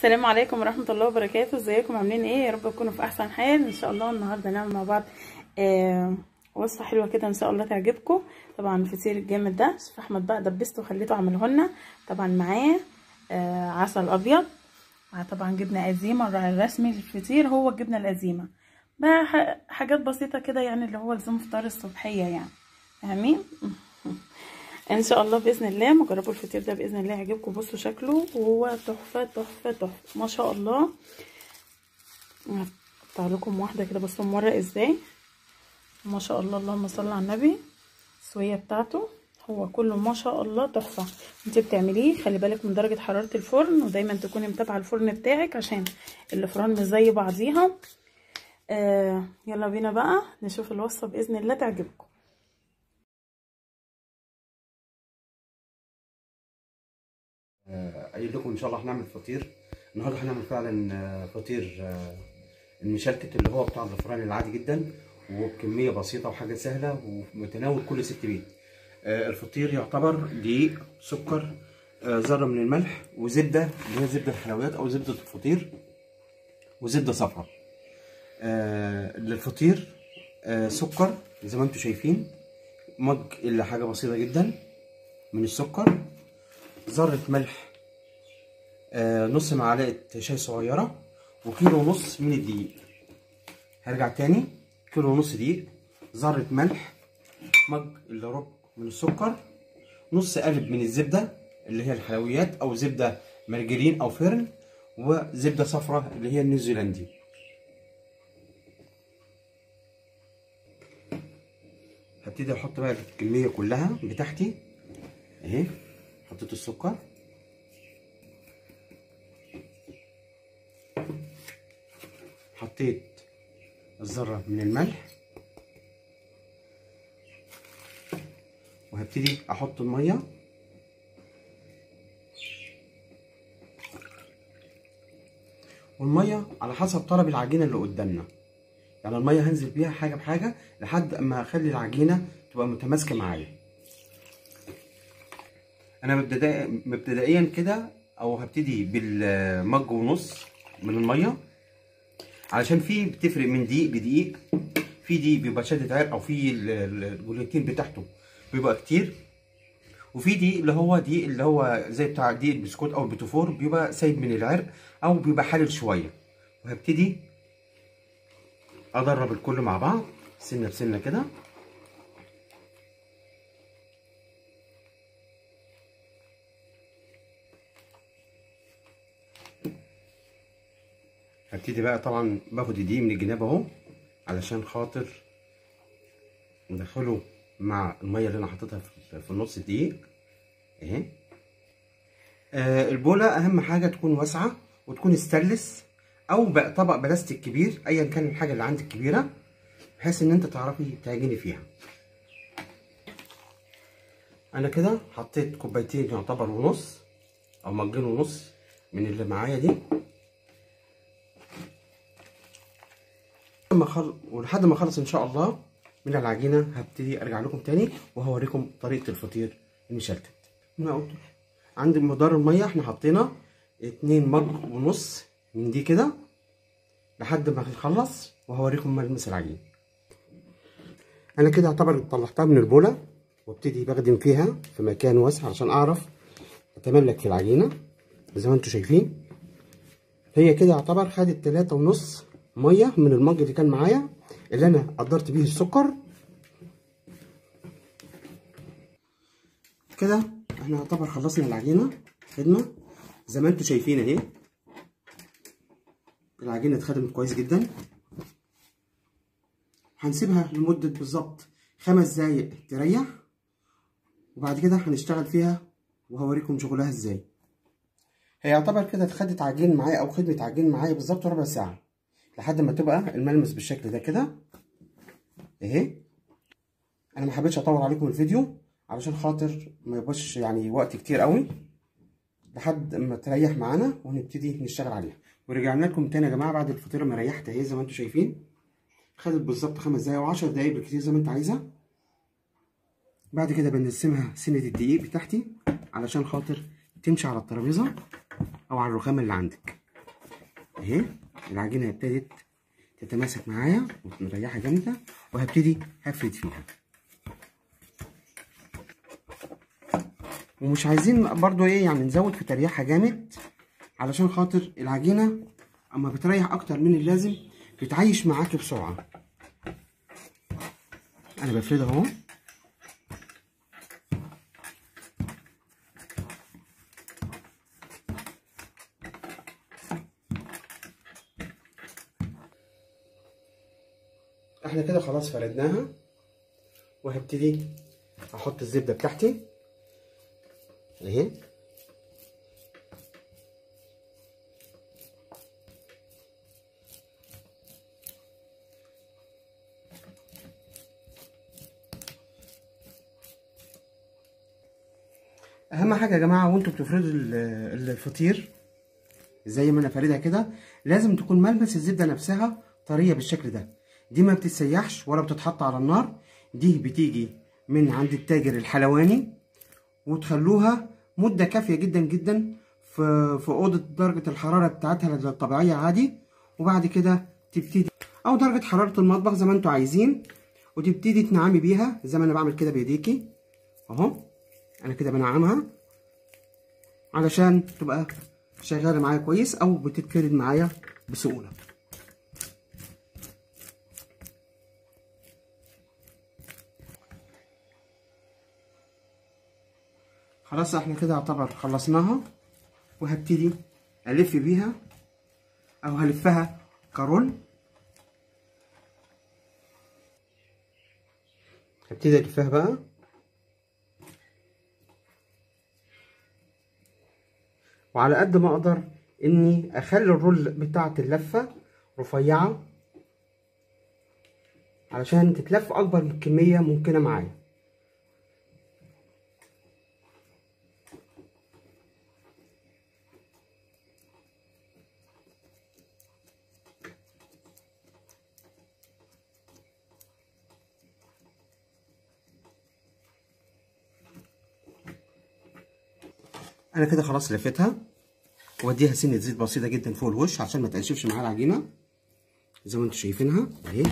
السلام عليكم ورحمة الله وبركاته. ازيكم؟ عاملين إيه؟ يا رب تكونوا في احسن حال. ان شاء الله النهاردة نعمل مع بعض آه وصفة حلوة كده ان شاء الله تعجبكم. طبعا الفطير الجامد ده شوف أحمد بقى دبسته وخليته أعمله لنا. طبعا معاه آه عسل أبيض. مع طبعا جبنة قديمة الراعي الرسمي للفطير هو الجبنة القديمة بقى حاجات بسيطة كده يعني اللي هو لزوم فطار الصبحية يعني. فاهمين؟ إن شاء الله بإذن الله ما جربوا الفطير ده بإذن الله يعجبكم بصوا شكله وهو تحفة تحفة تحفة. ما شاء الله. هقطع لكم واحدة كده بصوا مورق إزاي. ما شاء الله اللهم صل على النبي. السوية بتاعته. هو كله ما شاء الله تحفة. انت بتعمليه خلي بالك من درجة حرارة الفرن ودايما تكوني متابعة الفرن بتاعك عشان الفران مش زي بعضيها. آه يلا بينا بقى نشوف الوصفة بإذن الله تعجبكم. قايل لكم إن شاء الله هنعمل فطير. النهارده هنعمل فعلا فطير المشلتت اللي هو بتاع الفران العادي جدا وبكمية بسيطة وحاجة سهلة ومتناول كل ست بيت الفطير يعتبر دقيق سكر ذرة من الملح وزبدة اللي هي زبدة الحلويات أو زبدة الفطير وزبدة صفراء للفطير سكر زي ما أنتم شايفين مج إلا حاجة بسيطة جدا من السكر. ذرة ملح آه نص معلقة شاي صغيرة وكيلو ونص من الدقيق. هرجع تاني كيلو ونص دقيق ذرة ملح مج إلا ربع من السكر نص قالب من الزبدة اللي هي الحلويات أو زبدة مرجرين أو فرن وزبدة صفراء اللي هي النيوزيلندي. هبتدي أحط بقى الكمية كلها بتاعتي. أهي حطيت السكر. حطيت الذرة من الملح. وهبتدي أحط المية. والمية على حسب طلب العجينة اللي قدامنا. يعني المية هنزل بيها حاجة بحاجة لحد اما أخلي العجينة تبقى متماسكة معايا. أنا مبتدئيا كده أو هبتدي بالمج ونص من المية. علشان في بتفرق من دقيق لدقيق في دقيق بيبقى شدة عرق أو في الجلوتين بتاعته بيبقى كتير. وفي دقيق اللي هو دقيق اللي هو زي بتاع دقيق البسكوت أو البيتوفور بيبقى سايب من العرق أو بيبقى حالل شوية. وهبتدي ادرب الكل مع بعض. سنة بسنة كده. هبتدي بقى طبعا باخد الدقيق من الجناب أهو علشان خاطر ندخله مع المية اللي أنا حاططها في النص الدقيق اهي آه البوله أهم حاجة تكون واسعة وتكون ستانلس أو بقى طبق بلاستيك كبير ايا كان الحاجة اللي عندك كبيرة بحيث إن أنت تعرفي تعجني فيها. أنا كده حطيت كوبايتين يعتبر ونص أو مجين ونص من اللي معايا دي. لما خل... ولحد ما أخلص إن شاء الله من العجينة هبتدي أرجع لكم تاني وهوريكم طريقة الفطير المشلتت. هنا قلت عند مقدار المية إحنا حطينا اتنين مج ونص من دي كده لحد ما نخلص وهوريكم ملمس العجين. أنا كده اعتبر طلعتها من البولة وابتدي بخدم فيها في مكان واسع عشان أعرف أتملك في العجينة زي ما أنتم شايفين. هي كده يعتبر خدت تلاتة ونص مية من المج اللي كان معايا اللي أنا قدرت بيه السكر. كده إحنا يعتبر خلصنا العجينة خدمه زي ما أنتم شايفين أهي. العجينة اتخدمت كويس جدا. هنسيبها لمدة بالظبط خمس دقايق تريح. وبعد كده هنشتغل فيها وهوريكم شغلها إزاي. هي يعتبر كده اتخدت عجين معايا أو خدمه عجين معايا بالظبط ربع ساعة. لحد ما تبقى الملمس بالشكل ده كده. اهي. أنا ما حبيتش أطول عليكم الفيديو علشان خاطر ما يبقاش يعني وقت كتير قوي. لحد ما تريح معانا ونبتدي نشتغل عليها. ورجعنا لكم تاني يا جماعة بعد الفطيرة ما ريحت أهي زي ما أنتم شايفين. خدت بالظبط خمس دقايق و10 دقايق بالكتير زي ما انت عايزة. بعد كده بنقسمها سنة الدقيق بتاعتي علشان خاطر تمشي على الترابيزة أو على الرخامه اللي عندك. اهي العجينة ابتدت تتماسك معايا ومريحه جامده وهبتدي هفرد فيها. ومش عايزين برضو إيه يعني نزود في تريحها جامد علشان خاطر العجينة اما بتريح أكتر من اللازم بتعيش معاكي بسرعة. أنا بفردها اهو. إحنا كده خلاص فردناها. وهبتدي أحط الزبدة بتاعتي. اهي. اهم حاجة يا جماعة وانتوا بتفردوا الفطير زي ما أنا فاردها كده لازم تكون ملمس الزبدة نفسها طرية بالشكل ده. دي ما بتتسيحش ولا بتتحط على النار دي بتيجي من عند التاجر الحلواني وتخلوها مدة كافية جدا جدا في في أوضة درجة الحرارة بتاعتها الطبيعية عادي وبعد كده تبتدي أو درجة حرارة المطبخ زي ما أنتوا عايزين وتبتدي تنعمي بيها زي ما أنا بعمل كده بإيديكي. أهو أنا كده بنعمها علشان تبقى شغالة معايا كويس أو بتتفرد معايا بسهولة. خلاص إحنا كده يعتبر خلصناها. وهبتدي ألف بيها أو هلفها كرول هبتدي ألفها بقى. وعلى قد ما أقدر إني أخلي الرول بتاعة اللفة رفيعة علشان تتلف أكبر كميه ممكنة معايا. أنا كده خلاص لفيتها واديها سنة زيت بسيطة جدا فوق الوش عشان ما تنشفش معايا العجينة. زي ما أنتم شايفينها أهي.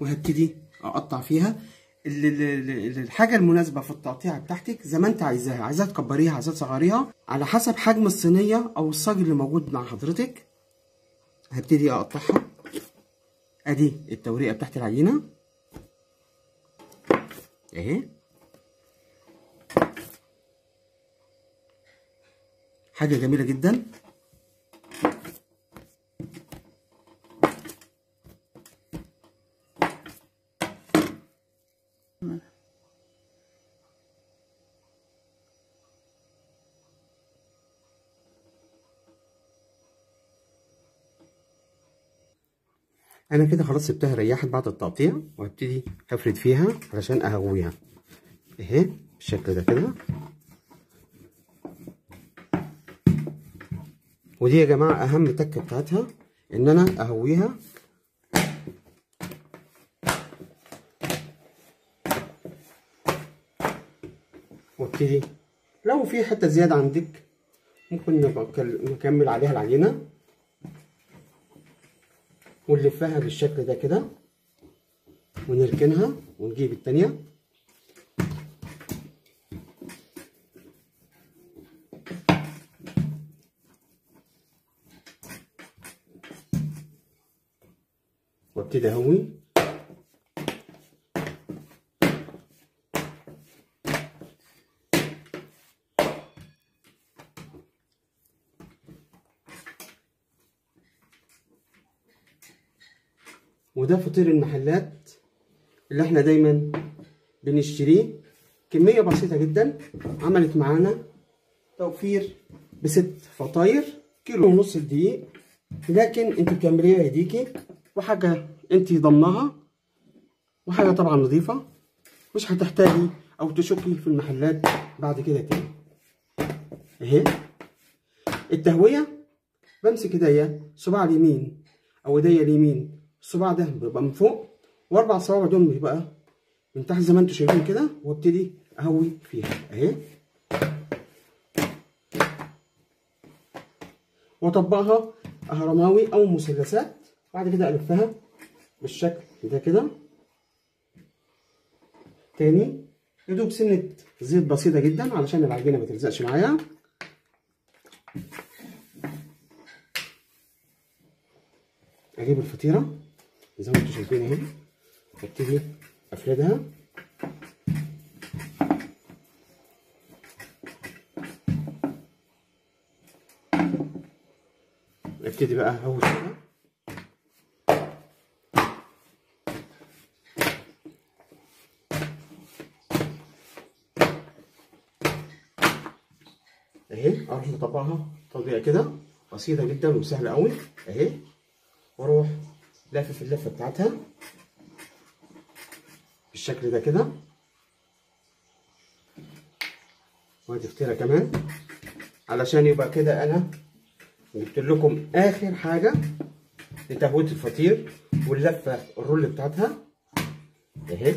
وهبتدي أقطع فيها. الحاجة المناسبة في التقطيع بتاعتك زي ما انت عايزاها. عايزاها تكبريها عايزاها تصغريها على حسب حجم الصينية أو الصاج اللي موجود مع حضرتك. هبتدي أقطعها. أدي التوريقة بتاعت العجينة. أهي. حاجة جميلة جدا. أنا كده خلاص سبتها ريحت بعد التقطيع وهبتدي هفرد فيها علشان أهويها. اهي بالشكل ده كده. ودي يا جماعة أهم تكة بتاعتها إن أنا أهويها. وابتدي لو في حتة زيادة عندك ممكن نبقى نكمل عليها العجينه ونلفها بالشكل ده كده. ونركنها ونجيب التانية. اهوي وده فطير المحلات اللي إحنا دايما بنشتريه. كمية بسيطة جدا. عملت معانا توفير بست فطاير كيلو ونص الدقيق. لكن انت بتعمليها بايديكي وحاجة أنت ضمناها. وحاجة طبعا نظيفة. مش هتحتاجي أو تشكي في المحلات بعد كده تاني. اهي التهوية بمسك إيديا صباع اليمين أو إيديا اليمين الصباع ده بيبقى من فوق وأربع صوابع دول بيبقى من تحت زي ما أنتم شايفين كده وأبتدي أهوي فيها. اهي وأطبقها اهرماوي أو مثلثات. بعد كده ألفها. بالشكل ده كده. تاني يدوب سنة زيت بسيطة جدا علشان العجينة ما تلزقش معايا. أجيب الفطيرة زي ما أنتم شايفين اهي ابتدي أفردها. أبتدي بقى أهوش كده اهي أروح مطبقها تطبيقه كده. بسيطة جدا وسهلة قوي أهي. وأروح لافف اللفة بتاعتها. بالشكل ده كده. وأدي فطيره كمان. علشان يبقى كده أنا جبت لكم آخر حاجة لتهوية الفطير واللفة الرول بتاعتها. أهي.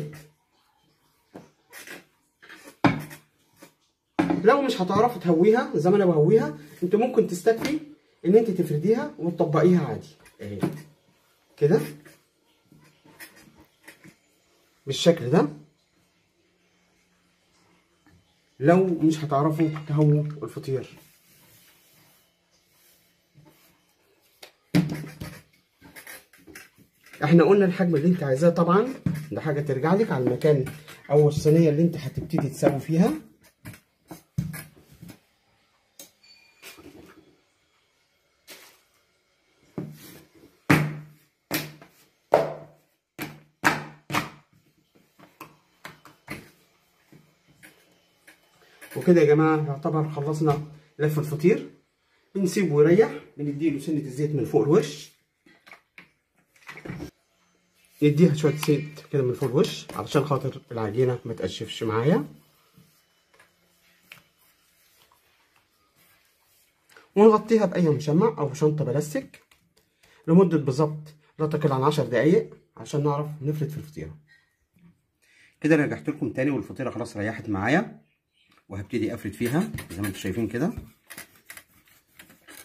لو مش هتعرفوا تهويها زي ما أنا بهويها انت ممكن تستكفي ان انت تفرديها وتطبقيها عادي. اهي كده؟ بالشكل ده؟ لو مش هتعرفوا تهووا الفطير. إحنا قلنا الحجم اللي انت عايزاه طبعا ده حاجة ترجع لك على المكان أو الصينيه اللي انت هتبتدي تسوي فيها. وكده يا جماعة يعتبر خلصنا لف الفطير. بنسيبه يريح بنديله سنة الزيت من فوق الوش. نديها شوية زيت كده من فوق الوش علشان خاطر العجينة ما تقشفش معايا. ونغطيها بأي مشمع أو شنطة بلاستيك لمدة بالظبط لا تقل عن 10 دقايق عشان نعرف نفرد في الفطيرة. كده رجعت لكم تاني والفطيرة خلاص ريحت معايا. وهبتدي أفرد فيها زي ما أنتم شايفين كده.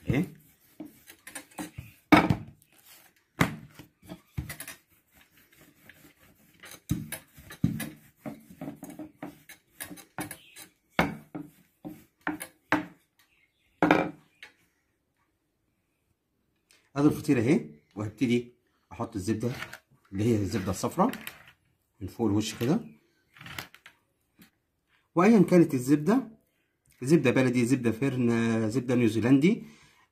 اهي ادي الفطيرة اهي وهبتدي أحط الزبدة اللي هي الزبدة الصفراء من فوق الوش كده. وايا كانت الزبدة زبدة بلدي زبدة فرن زبدة نيوزيلندي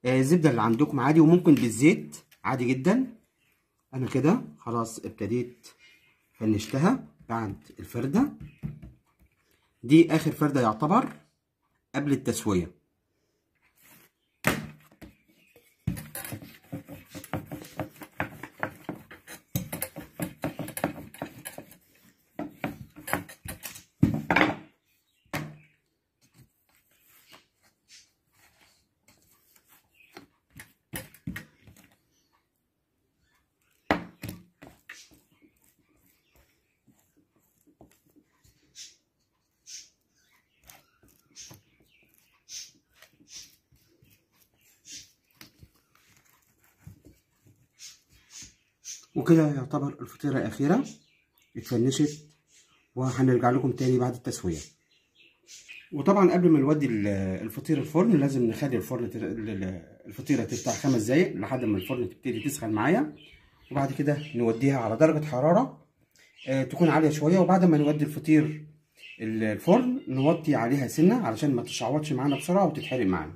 الزبده اللي عندكم عادي وممكن بالزيت عادي جدا. أنا كده خلاص ابتديت فنشتها بعد الفردة. دي آخر فردة يعتبر قبل التسوية. وكده يعتبر الفطيرة الأخيرة. اتفنشت وهنرجع لكم تاني بعد التسوية. وطبعا قبل ما نودي الفطير الفرن لازم نخلي الفرن الفطيرة تفتح خمس دقايق لحد ما الفرن تبتدي تسخن معايا. وبعد كده نوديها على درجة حرارة تكون عالية شوية. وبعد ما نودي الفطير الفرن نوطي عليها سنة علشان ما تشعوطش معانا بسرعة وتتحرق معانا.